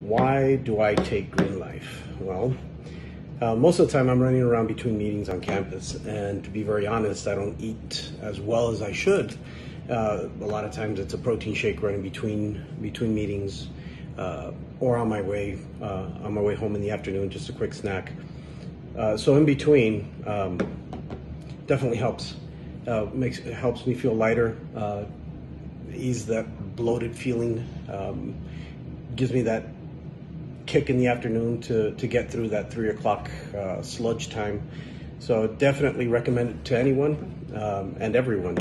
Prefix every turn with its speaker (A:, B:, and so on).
A: Why do I take Green Life? Well, uh, most of the time I'm running around between meetings on campus, and to be very honest, I don't eat as well as I should. Uh, a lot of times it's a protein shake running between between meetings, uh, or on my way uh, on my way home in the afternoon, just a quick snack. Uh, so in between, um, definitely helps. Uh, makes helps me feel lighter, ease that bloated feeling, um, gives me that kick in the afternoon to, to get through that three o'clock uh, sludge time. So definitely recommend it to anyone um, and everyone.